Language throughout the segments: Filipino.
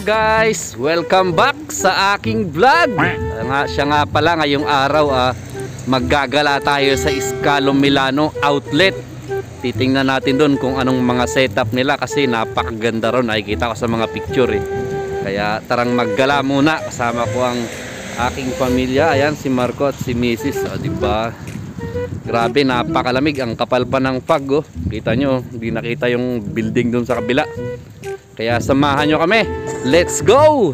guys! Welcome back sa aking vlog! Nga, siya nga pala ngayong araw ah, maggagala tayo sa Escalon Milano Outlet. Titingnan natin doon kung anong mga setup nila kasi napakaganda ron. Nakikita ko sa mga picture eh. Kaya tarang maggala muna. Kasama ko ang aking pamilya. Ayan si Marco at si Mrs. O, diba? Grabe, napakalamig. Ang kapal pa ng fog oh. Kita nyo, hindi nakita yung building doon sa kabila. Kaya samahan nyo kami. Let's go!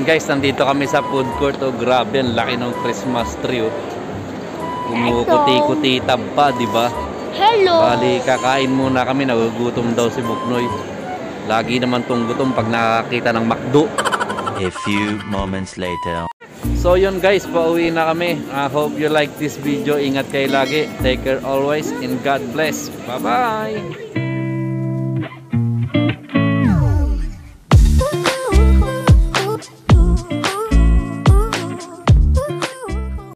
So yun guys, nandito kami sa food court. Oh, grabe, ang laki ng Christmas tree. Oh. Kumukuti-kuti pa, di ba? Hello! Bali, kakain muna kami. Nagugutom daw si Buknoy. Lagi naman tong gutom pag nakakita ng McDo. A few moments later. So yun guys, pauwi na kami. I hope you like this video. Ingat kayo lagi. Take care always and God bless. Bye-bye!